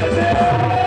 Brazil!